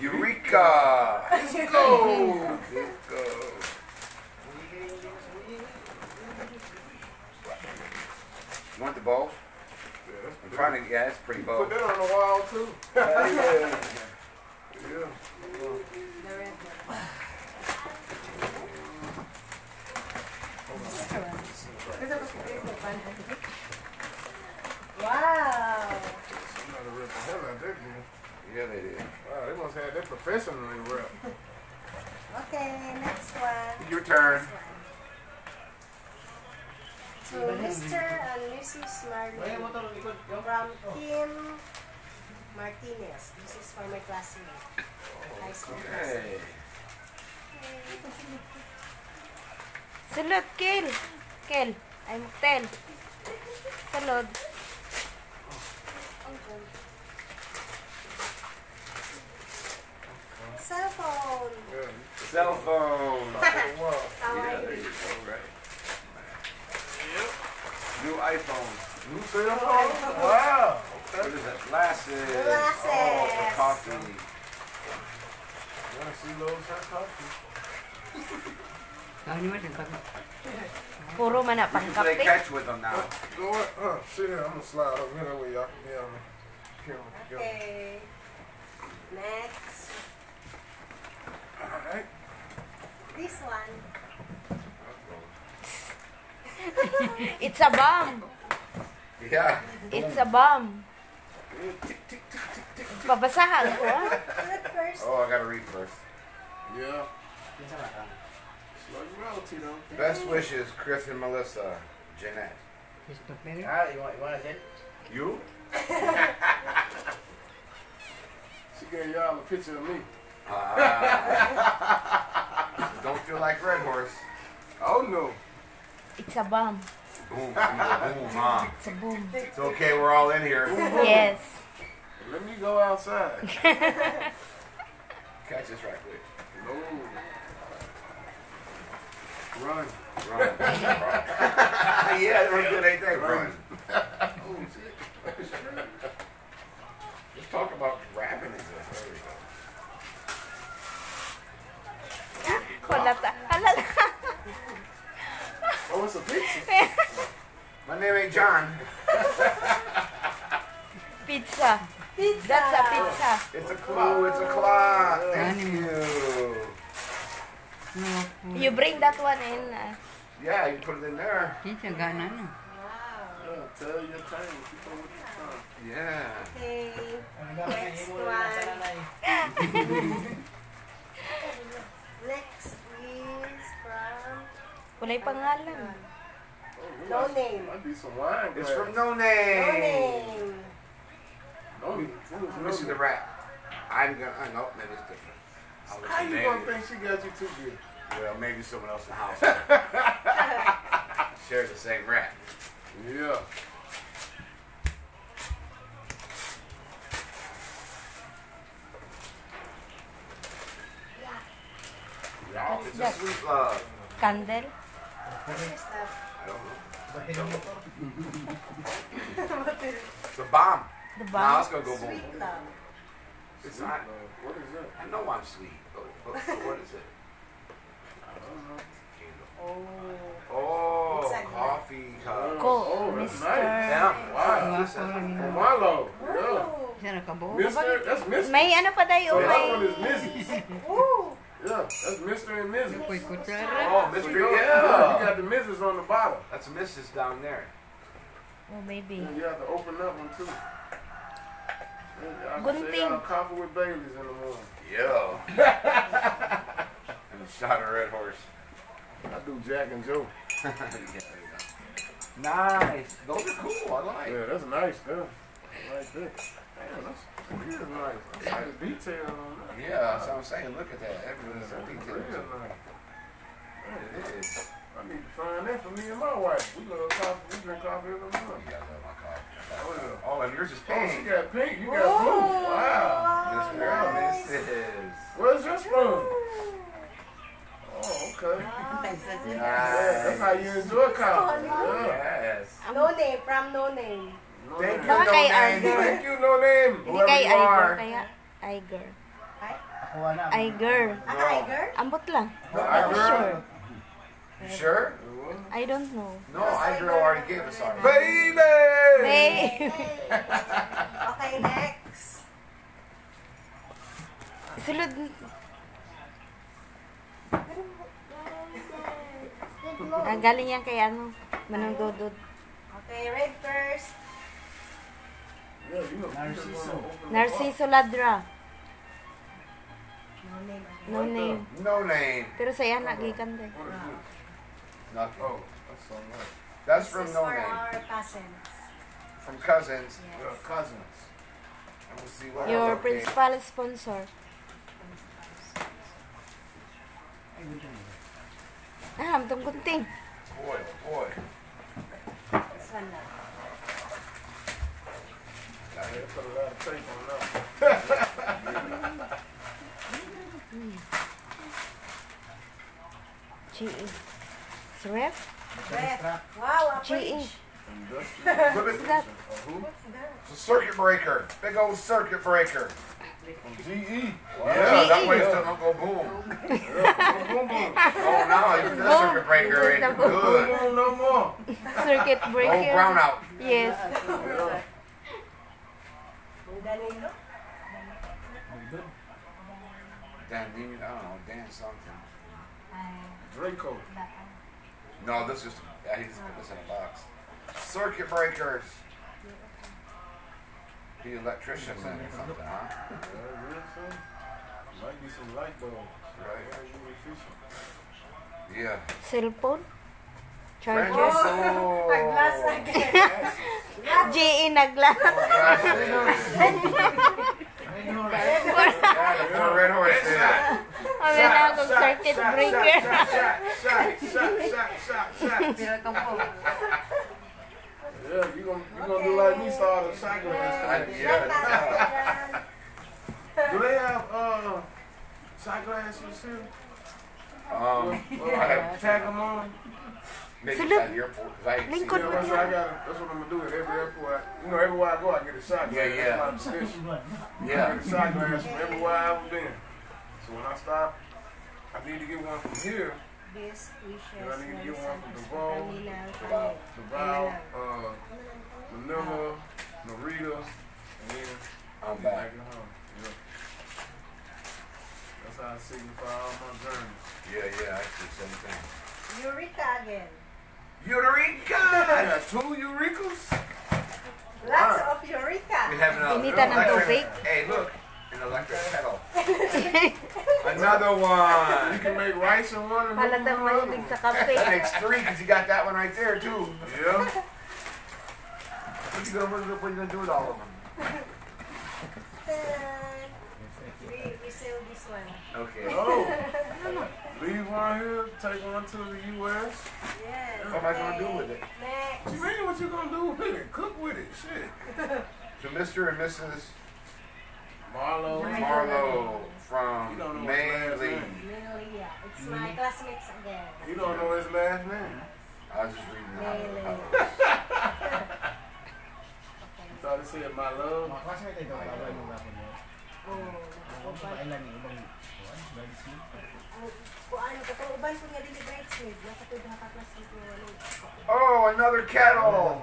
Eureka! Let's go! Let's go. You want the ball? Yeah, I'm trying to, yeah, it's pretty bowl. Put that on the wall too. yeah. Yeah. The red. Wow. Somebody ripped the hell out that dude. Yeah, they did. Wow, they must have that professionally wrapped. Okay, next one. Your turn. This one. So, Mr. and Mrs. Marley from Kim Martinez. This is for my classmate. High school classmate. Okay. Sulod, Kel. Kel. Ay, Muktel. Sulod. Cell phone. Yeah. Cell phone. Top of the Yeah, are there you? you go, right. New iPhone. New cell phone? Wow. What is that? Glasses. Glasses. Oh, for coffee. Yeah, see those hot coffee. Puro man na You can pang play kape. catch with them now. Go what? Uh, sit here. I'm gonna slide over here that way y'all can be on the camera. Okay. Next. This one. It's a bomb. Yeah. It's a bomb. Babasahan ko. Look first. Oh, I gotta read first. Yeah. Slow your royalty though. Best wishes, Chris and Melissa. Jeanette. Ah, you want, you want a gin? You? She gave y'all a picture of me. Ah. don't feel like Red Horse. Oh no. It's a bomb. Boom, boom, boom, huh? It's a boom. It's okay, we're all in here. Yes. Let me go outside. Catch this right quick. No. Run. Run. Run. yeah, run good, ain't they? Run. oh, shit. Let's talk about rapping and stuff. There we go. Kulata. Alala. Oh, it's a picture. My name ain't John. Pizza. Pizza. That's a pizza. It's a clue. It's a clock. Thank you. You bring that one in. ah. Yeah, you put it in there. Wow. Yeah, tell your time. Keep on with your time. Yeah. Okay. Next one. Next is from Walay pangalan. No name. Might be some wine. It's from No No Name. name. No name. It was Let no me see the rap. I'm gonna. I know. Maybe it's different. How you you name gonna think she got you too good? Well, maybe someone else in the house shares the same rap. Yeah. Y'all, it's a sweet uh, love. Candle. What is that? I don't know. It's a bomb. The Now bomb. let's go go boom. Sweet love. It's not. What is that? I know I'm sweet, but, but, but what is it? I don't know. Oh. Oh, It's coffee cup. Oh, Ko, Oh, that's Mr. nice. Yeah. Wow. Listen. Marlowe. Yeah. Oh. Mister, that's Mister. May ano pa tayo? So that one is Mrs. Ooh. Yeah, that's Mister and Mrs. Oh, So Mr. you got- Yeah. You got the Mrs. on the bottom. That's Mrs. down there. Well, maybe. And you have to open that one too. And I can Gunting. say uh, y'all coffee with Baileys in the morning. Yeah. and a shot of Red Horse. I do Jack and Joe. yeah, there you go. Nice. Those are cool. I like. Yeah, that's nice stuff. I like that. Damn, that's real nice. I like the detail on that. Yeah, that's what I'm saying. Look at that. Everything's so That's detailed. real nice. It is. I need to find that for me and my wife. We love coffee. We drink coffee every You morning. gotta love my coffee. Oh, yeah. Oh, and yours is Oh, she got pink. You got blue. Wow. This Oh, girl, nice. this is. Where's your spoon? Oh, okay. Yeah, that's how you enjoy coffee. Yeah. Yes. No name. From no name. Thank you, Baka no kay name. Arthur. Thank you, no name. Hindi Whoever kay you Igor, are. kaya Igor. Right? Iger. Ah, No. Tiger? Ambot lang. No, Iger? sure. You sure? I don't know. No, I girl already gave us our. Baby! May. Okay, next. Sulod. Ah, galing yan kay ano, Manong Dodod. Okay, red first. Yeah, you Narciso. Narciso Ladra. No name. No name. No name. Pero saya nagikan din. What is. Oh, that's so nice. That's This from is No for Name. our cousins. From Cousins. Yeah, Yes. cousins. And we'll see what Your okay. principal sponsor. Ah, amtong kunting. Boy, boy. This one lang. I had to put a lot of tape on that. GE. Srep? Red. Wow, a GE. fridge. What's at that? Who? What's that? It's a circuit breaker. Big old circuit breaker. From GE. Yeah, that GE. way it's gonna go boom. Oh, yeah, boom, boom, boom. Oh, now it's the circuit breaker This is ain't the boom. Boom, no more. Circuit Oh, breaker. brownout. Yes. Yeah. Yung Danilo? Dan, I don't know, Dan something. Ay, Draco. No, this is, yeah, he just ah. put this in a box. Circuit breakers. The electrician then or something, huh? Yeah. Might be some light bulbs. Right. Yeah. Cellphone. Brand Charger. new Oh, a glass again. GE nagla. Yeah, the poor red horse there. Kami na akong circuit breaker. Yeah, you gonna you gonna do like me, start a shot glass company. Yeah. Do they have uh shot glasses here? Um, Uh, I have tag them on. Maybe Sila- at the airport because I ain't seen Lincoln Yeah, it. that's what I got. That's what I'm gonna do at every airport. You know, everywhere I go, I get a shot glass. Yeah, yeah. That's my tradition. I Yeah. get a shot glass from everywhere I've been. So when I stop, I need to get one from here. Best wishes. Yeah, I need to get one from Marisol, Devon. Manila, Wow. Davao, uh, Manila, Narita, and then I'm get back. back at home. Yeah. That's how I signify all my journeys. Yeah, yeah, actually, same thing. Eureka again. Eureka! I got two Eurekas. Lots of Eureka. We have an Inita ng tubig. electric. Hey, look, an electric kettle. Another one. You can make rice in one and Halatang noodles in the other mahilig one. sa kape. That makes three because you got that one right there too. Yeah. What you gonna what you what you gonna do with all of them? Uh, we, we sell this one. Okay. Oh. Leave one here, take one to the U.S. Yes. What am I gonna do with it? Next. What you mean what you gonna do with it? Cook with it. Shit. To Mr. and Mrs. Marlo. Marlowe from don't know his last Mainly. name. Lily, yeah. It's my mm-hmm. classmates again. You don't know his last name. I was just reading that. Mainly. out. Okay. You thought it said my love. Oh, Oh, another kettle.